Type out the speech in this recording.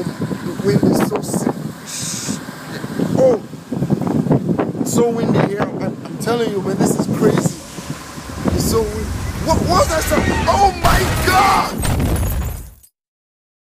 Oh, the wind is so sick. Oh, so windy here. I'm, I'm telling you, man, this is crazy. It's so windy. What was that sound? Oh my God!